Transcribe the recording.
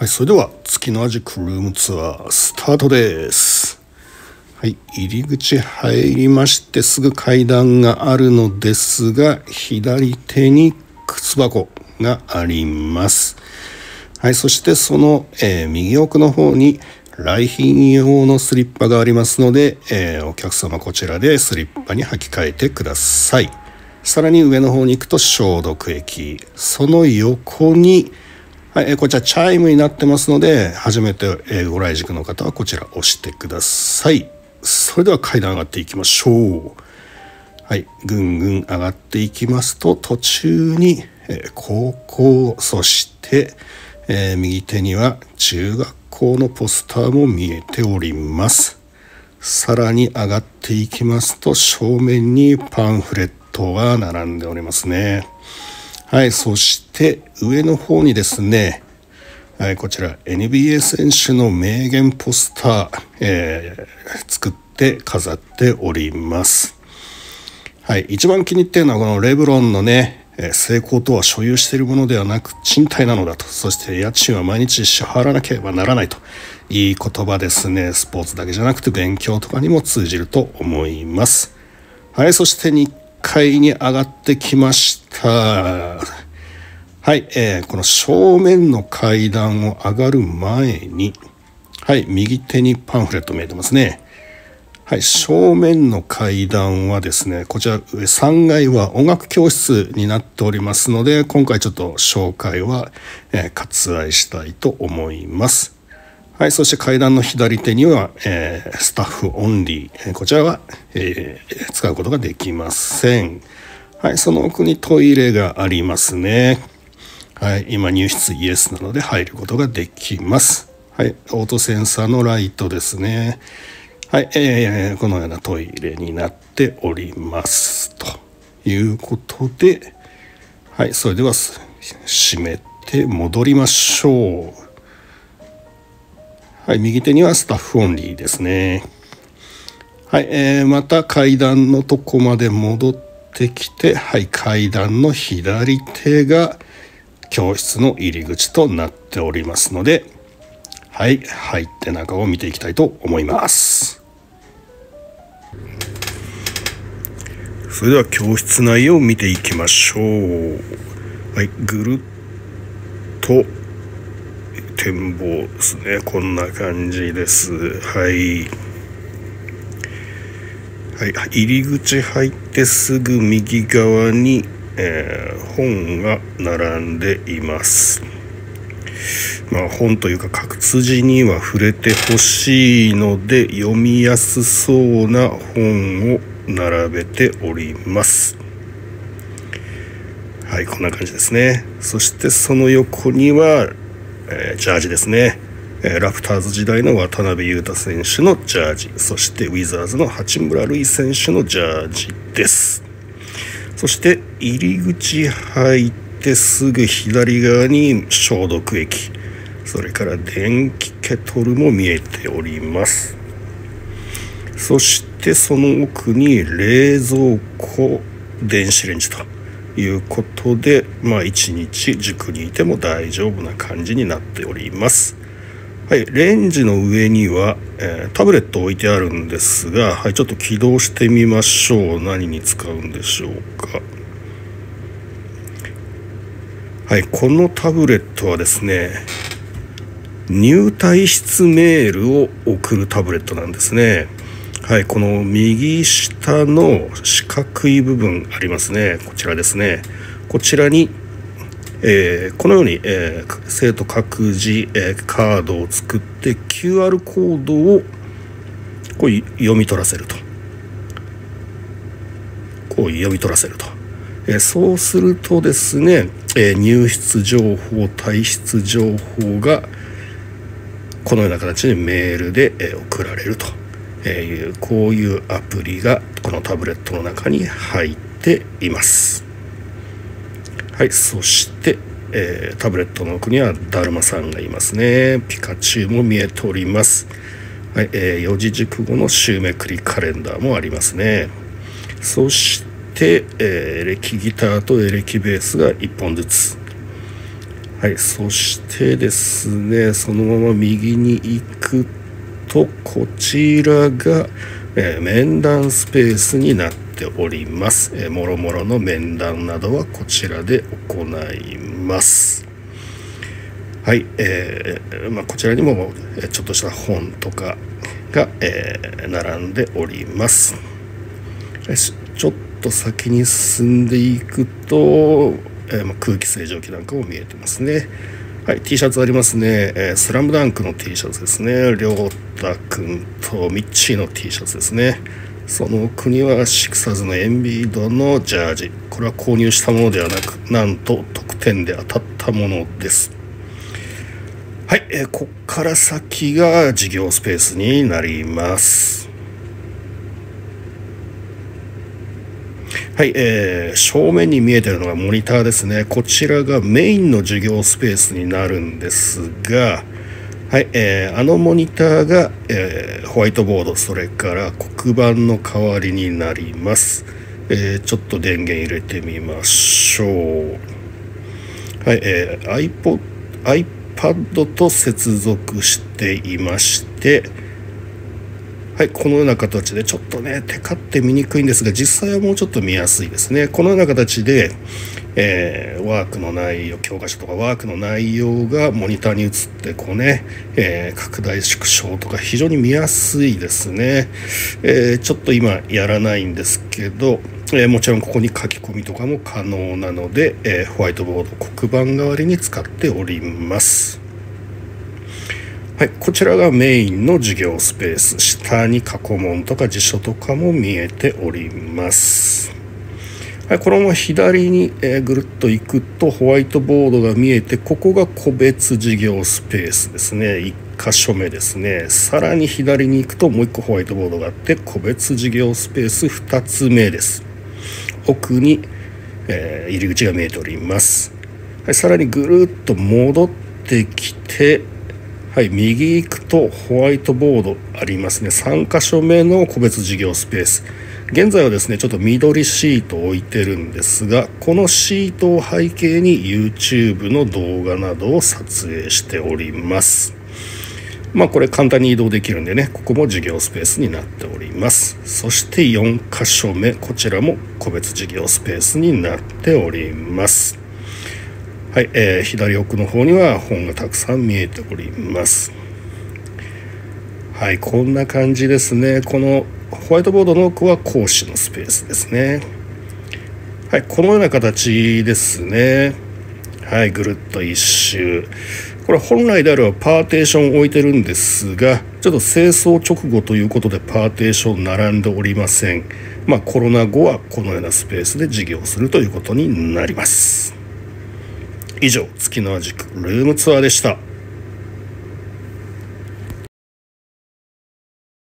はい、それでは月のアジクルームツアースタートです。はい、入り口入りましてすぐ階段があるのですが、左手に靴箱があります。はい、そしてその、えー右奥の方に来賓用のスリッパがありますので、えーお客様こちらでスリッパに履き替えてください。さらに上の方に行くと消毒液。その横に、はい、こちらチャイムになってますので、初めてご来塾の方はこちら押してください。それでは階段上がっていきましょう。はい、ぐんぐん上がっていきますと途中に、高校そして、え右手には中学校のポスターも見えておりますさらに上がっていきますと正面にパンフレットが並んでおりますねはいそして上の方にですねはい、こちら NBA 選手の名言ポスター、えー作って飾っております。はい、一番気に入っているのはこのレブロンのね、成功とは所有しているものではなく賃貸なのだと。そして家賃は毎日支払わなければならないと。いい言葉ですね。スポーツだけじゃなくて勉強とかにも通じると思います。はいそして2階に上がってきましたはい、えーこの正面の階段を上がる前にはい右手にパンフレット見えてますねはい、正面の階段はですね、こちら上3階は音楽教室になっておりますので、今回ちょっと紹介は、えー割愛したいと思います。はい、そして階段の左手には、えースタッフオンリー、えこちらは、えー使うことができません。はい、その奥にトイレがありますね。はい、今入室イエスなので入ることができます。はい、オートセンサーのライトですね。はい、えーこのようなトイレになっております。ということで、はい、それでは閉めて戻りましょう。はい、右手にはスタッフオンリーですね。はい、えーまた階段のとこまで戻ってきて、はい、階段の左手が教室の入り口となっておりますので、はい、入って中を見ていきたいと思います。それでは教室内を見ていきましょう。はい、ぐるっと展望ですね。こんな感じです。はい。はい、入り口入ってすぐ右側に、えー本が並んでいます。まあ、本というか活字には触れてほしいので読みやすそうな本を並べておりますはいこんな感じですねそしてその横には、えージャージですね、えーラプターズ時代の渡辺裕太選手のジャージ。そしてウィザーズの八村塁選手のジャージです。そして入り口入ってすぐ左側に消毒液。それから電気ケトルも見えております。そしてその奥に冷蔵庫電子レンジということでまあ一日塾にいても大丈夫な感じになっておりますはい、レンジの上には、えータブレット置いてあるんですが、はい、ちょっと起動してみましょう。何に使うんでしょうか。はい、このタブレットはですね、入退室メールを送るタブレットなんですね。はい、この右下の四角い部分ありますね。こちらですね。こちらにえーこのように、えー生徒各自、えーカードを作って QR コードをこう読み取らせるとこう読み取らせると、えーそうするとですね、えー入室情報退室情報がこのような形でメールで、えー送られるとえーこういうアプリがこのタブレットの中に入っています。はい、そして、えータブレットの奥にはだるまさんがいますね。ピカチュウも見えております。はい、えー四字熟語の週めくりカレンダーもありますね。そして、えーエレキギターとエレキベースが1本ずつ。はいそしてですねそのまま右に行くととこちらが、えー、面談スペースになっております、えー、もろもろの面談などはこちらで行います。はい、えーまあ、こちらにもちょっとした本とかが、えー、並んでおります。ちょっと先に進んでいくと、えー、まあ、空気清浄機なんかも見えてますね。はい、T シャツありますね、えー、スラムダンクの T シャツですね。りょうたくんとミッチーの T シャツですね。その奥にはシクサーズのエンビードのジャージ。これは購入したものではなくなんと特典で当たったものです。はい、えー、こっから先が事業スペースになります。はい、えー、正面に見えてるのがモニターですね。こちらがメインの授業スペースになるんですがはい、えー、あのモニターが、えー、ホワイトボードそれから黒板の代わりになります、えー、ちょっと電源入れてみましょう。はい、えー、iPod, iPad と接続していましてはい、このような形でちょっとねテカって見にくいんですが実際はもうちょっと見やすいですねこのような形で、えー、ワークの内容教科書とかワークの内容がモニターに映ってこうね、えー、拡大縮小とか非常に見やすいですね、えー、ちょっと今やらないんですけどえ、もちろんここに書き込みとかも可能なので、え、ホワイトボード黒板代わりに使っております。はい、こちらがメインの授業スペース。下に過去問とか辞書とかも見えております。はい、このまま左に、え、ぐるっと行くとホワイトボードが見えてここが個別事業スペースですね。1箇所目ですね。さらに左に行くともう1個ホワイトボードがあって個別事業スペース2つ目です。奥に、えー、入り口が見えております、はい、さらにぐるっと戻ってきてはい、右行くとホワイトボードありますね。3箇所目の個別事業スペース。現在はですねちょっと緑シートを置いてるんですがこのシートを背景に YouTube の動画などを撮影しております。まあこれ簡単に移動できるんでねここも事業スペースになっております。そして4箇所目こちらも個別事業スペースになっております。はい、えー、左奥の方には本がたくさん見えております。はいこんな感じですね。このホワイトボードの奥は講師のスペースですね。はいこのような形ですね。はいぐるっと一周。これ本来であればパーテーションを置いてるんですがちょっと清掃直後ということでパーテーション並んでおりません。まあコロナ後はこのようなスペースで授業するということになります。以上月の味ルームツアーでした。